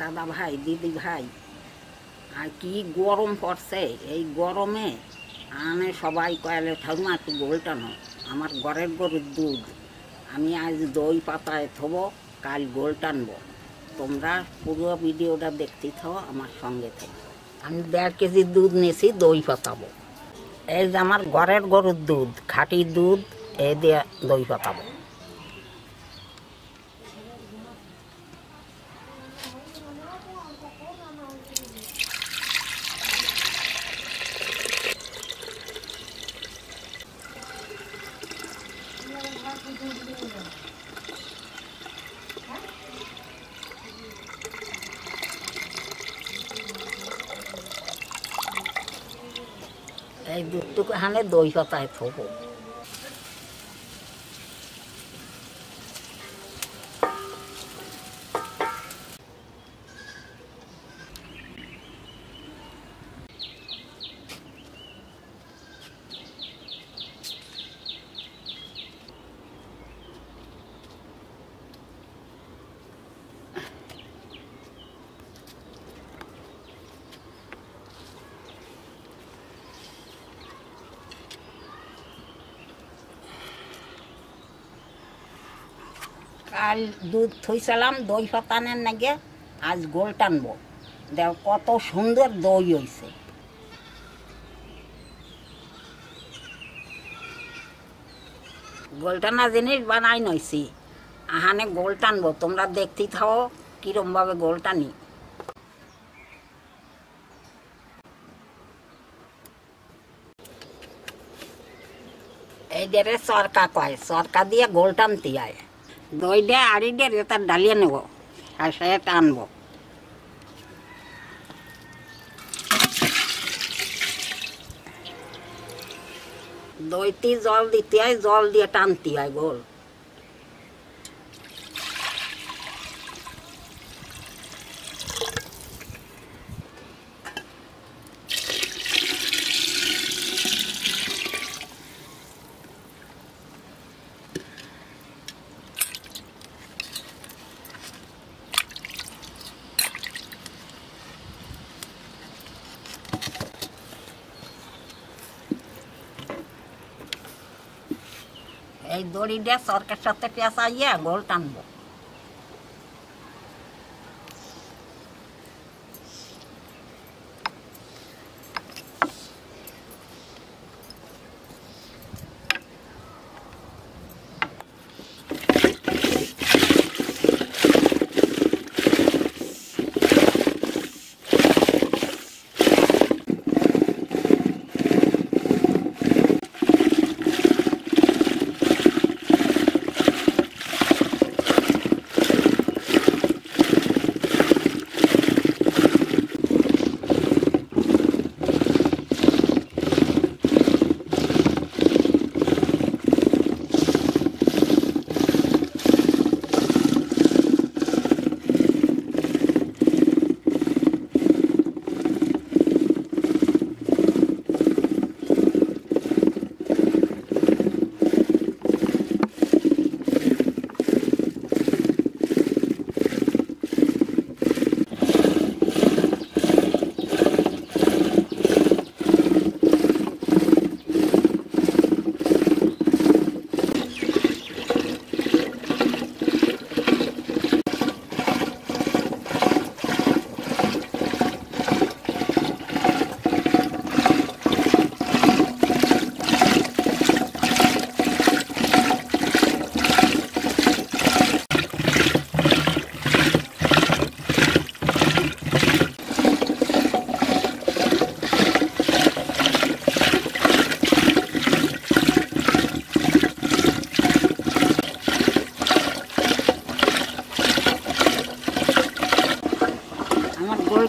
দাদা ভাই, দিদি ভাই, আর কি গরম পড়ছে? এই গরমে আনে সবাই কয়ালে ঠাকুমা একটু গোলটানো আমার ঘরের গরুর দুধ। আমি আজ দই পাতায় থব, কাল গোল টানবো তোমরা পুরো ভিডিওটা দেখতে থাও, আমার সঙ্গে থেকে। আমি দেড় কেজি দুধ নিয়েছি, দই পাতাবো। এই যে আমার ঘরের গরুর দুধ, খাঁটি দুধ, এই দিয়ে দই পাতাবো। এই দুধটুকু হানে দই পাতায় থবো কাল দুধ থইছিলাম, দই পাতানের নাগে আজ গোল টানবো। দেখ কত সুন্দর দই হইছে। গোলটানা জিনিস বানাই নইছি। আহানে গোল টানবো, তোমরা দেখতেই থাও কিরমভাবে গোল টানি। এই সরকা কয়, সরকা দিয়ে গোল টানতে হয় দই দিয়ে আড়ি দিয়ে এটা ডালিয়ে নেব। আর সে টানবো দইটি জল দিতে হয়, জল দিয়ে টানতে হয় গোল এই দড়ি দিয়ে সরকার সাথে পেঁচাইয়া গোল টানবো।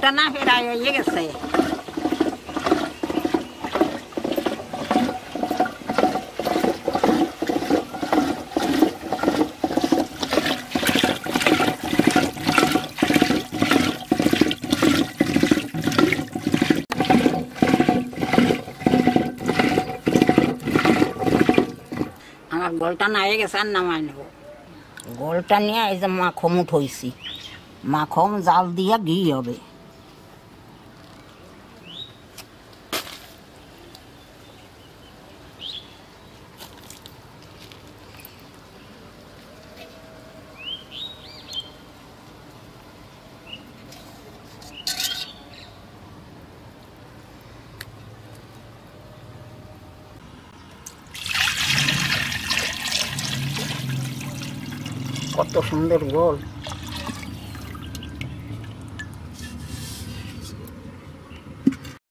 আমার গোলটা না ফেরাই হয়ে গেছে। আমার গোলটা না গেছে, আর নামাই নেব। গোলটা নিয়ে এই যে মা খমুট হয়েছি মাখন জাল দিয়ে ঘি হবে। কত সুন্দর গোল।